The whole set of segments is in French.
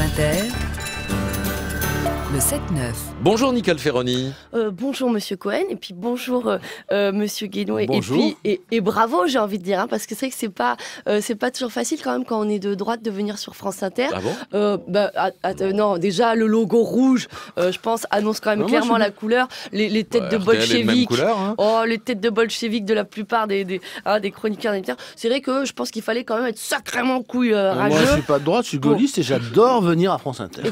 France Inter, le 7-9. Bonjour Nicole Ferroni. Euh, bonjour Monsieur Cohen et puis bonjour euh, euh, Monsieur Guénon et, et Bonjour. puis et, et bravo j'ai envie de dire hein, parce que c'est vrai que c'est pas euh, c'est pas toujours facile quand même quand on est de droite de venir sur France Inter. Ah bon? Euh, bah, non déjà le logo rouge euh, je pense annonce quand même Non, moi, clairement je la couleur les, les têtes de bolcheviques. hein. Oh, les têtes de bolcheviques de la plupart des, des, des chroniqueurs. C'est vrai que je pense qu'il fallait quand même être sacrément couille euh, Moi, je rageux. suis pas de droite, je suis gaulliste et j'adore venir à France Inter.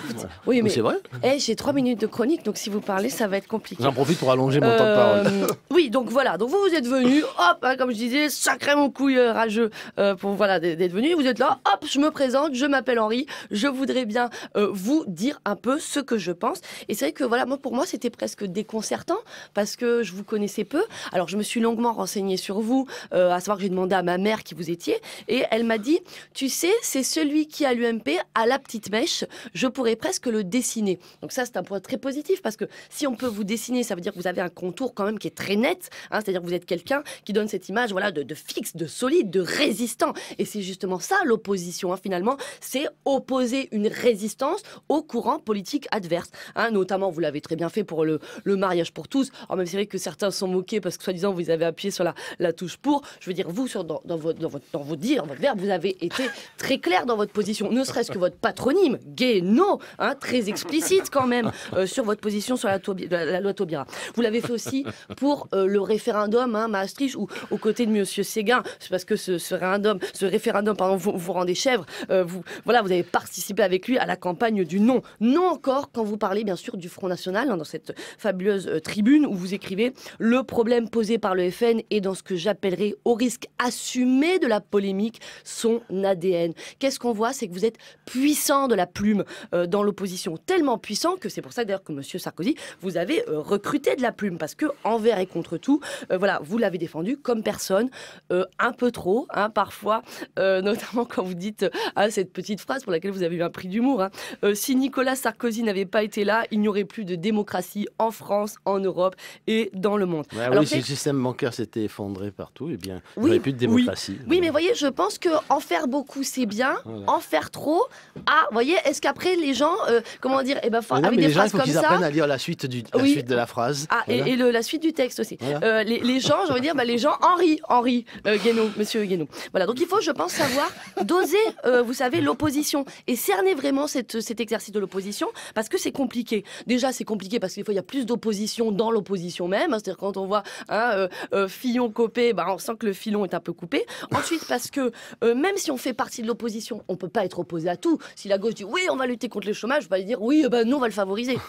Oui, mais C'est vrai eh, j'ai trois minutes de chronique, donc si vous parlez, ça va être compliqué. J'en profite pour allonger mon temps de parole. Euh, oui, donc voilà. Donc vous, vous êtes venu, hop, hein, comme je disais, sacrément couille euh, rageux euh, pour voilà d'être venu. Vous êtes là, hop, je me présente, je m'appelle Henri. Je voudrais bien euh, vous dire un peu ce que je pense. Et c'est vrai que voilà, moi pour moi c'était presque déconcertant parce que je vous connaissais peu. Alors je me suis longuement renseignée sur vous, euh, à savoir que j'ai demandé à ma mère qui vous étiez, et elle m'a dit, tu sais, c'est celui qui a l'UMP à la petite mèche. Je pourrais presque le dessiner. Donc ça c'est un point très positif parce que si on peut vous dessiner, ça veut dire que vous avez un contour quand même qui est très net. hein, C'est-à-dire que vous êtes quelqu'un qui donne cette image voilà, de, fixe, de solide, de résistant. Et c'est justement ça l'opposition, hein, finalement. C'est opposer une résistance au courant politique adverse. hein. notamment, vous l'avez très bien fait pour le, mariage pour tous. Alors même c'est vrai que certains sont moqués parce que soi-disant vous avez appuyé sur la, touche pour. Je veux dire, vous, dans, dans, votre, dans, votre, dans vos dires, dans votre verbe, vous avez été très clair dans votre position. Ne serait-ce que votre patronyme, Guéno, hein, très explicite quand même euh, sur votre position sur la, loi Taubira. Vous l'avez fait aussi pour euh, le référendum hein, Maastricht ou aux côtés de Monsieur Séguin. C'est parce que ce, référendum, ce référendum, pardon, vous, vous rendez chèvre. euh, vous, voilà, vous avez participé avec lui à la campagne du non. Non encore quand vous parlez bien sûr du Front National hein, dans cette fabuleuse tribune où vous écrivez le problème posé par le FN est dans ce que j'appellerais au risque assumé de la polémique son ADN. Qu'est-ce qu'on voit, c'est que vous êtes puissant de la plume dans l'opposition, tellement puissant que c'est pour ça d'ailleurs que Monsieur Sarkozy vous avez euh, recruté de la plume parce que envers et contre tout, euh, voilà, vous l'avez défendu comme personne, euh, un peu trop, hein, parfois, notamment quand vous dites ah, cette petite phrase pour laquelle vous avez eu un prix d'humour. hein, si Nicolas Sarkozy n'avait pas été là, il n'y aurait plus de démocratie en France, en Europe et dans le monde. Ouais, Alors, oui, si le système bancaire s'était effondré partout, eh bien, il n'y aurait plus de démocratie. Oui, mais voyez, je pense que en faire beaucoup, c'est bien. Voilà. En faire trop, ah, voyez, est-ce qu'après les gens, euh, comment dire, eh ben, fa- Mais des les gens, il faut qu'ils apprennent à lire la suite, du, la Oui. suite de la phrase. Ah, et, Voilà. et le- la suite du texte aussi. Voilà. Euh, les, les gens, j'ai envie de dire, bah, les gens, Henri, Henri euh, Guénaud, monsieur Guénaud. Voilà, donc il faut, je pense, savoir doser, euh, vous savez, l'opposition et cerner vraiment cette, cet exercice de l'opposition parce que c'est compliqué. Déjà, c'est compliqué parce qu'il faut, il y a plus d'opposition dans l'opposition même. hein, C'est-à-dire quand on voit hein, euh, Fillon copé, bah, on sent que le filon est un peu coupé. Ensuite, parce que même si on fait partie de l'opposition, on peut pas être opposé à tout. Si la gauche dit oui, on va lutter contre le chômage, on va dire oui, ben, nous, on va le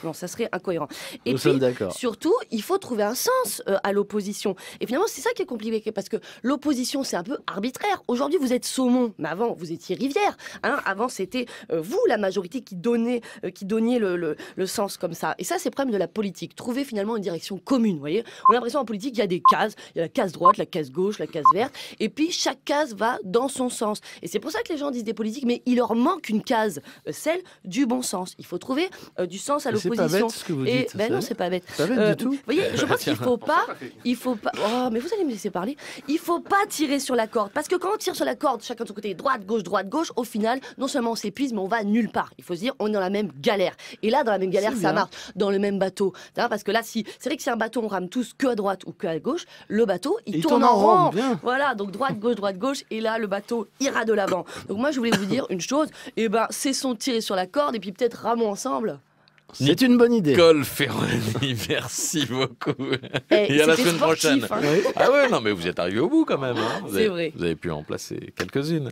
Non, ça serait incohérent. Et Nous puis, sommes d'accord. Surtout, il faut trouver un sens euh, à l'opposition. Et finalement, c'est ça qui est compliqué, parce que l'opposition, c'est un peu arbitraire. Aujourd'hui, vous êtes saumon, mais avant, vous étiez rivière. hein. Avant, c'était euh, vous, la majorité, qui donnait, euh, qui donniez le, le- le sens comme ça. Et ça, c'est le problème de la politique. Trouver finalement une direction commune, vous voyez On a l'impression en politique, il y a des cases. Il y a la case droite, la case gauche, la case verte. Et puis, chaque case va dans son sens. Et c'est pour ça que les gens disent des politiques, mais il leur manque une case, celle du bon sens. Il faut trouver du sens à C'est l'opposition. pas bête ce que vous Et dites. ben non, c'est pas bête. Pas bête Euh, du tout. Vous voyez, je pense qu'il faut pas, il faut pas. Oh, mais vous allez me laisser parler. Il faut pas tirer sur la corde, parce que quand on tire sur la corde, chacun de son côté, droite, gauche, droite, gauche, au final, non seulement on s'épuise, mais on va nulle part. Il faut se dire, on est dans la même galère. Et là, dans la même galère, C'est ça bien. marche. Dans le même bateau, parce que là, si c'est vrai que si un bateau on rame tous que à droite ou que à gauche, le bateau il, Il tourne, tourne en rond, bien. Voilà, donc droite, gauche, droite, gauche, et là, le bateau ira de l'avant. Donc moi, je voulais vous dire une chose. Et ben, cessons de tirer sur la corde et puis peut-être ramons ensemble. C'est une bonne idée. Nicole Ferroni, merci beaucoup. Eh, Et à la semaine sportif, prochaine. hein. Oui. Ah ouais, non mais vous êtes arrivé au bout quand même. hein. C'est vrai. Vous avez pu en placer quelques-unes.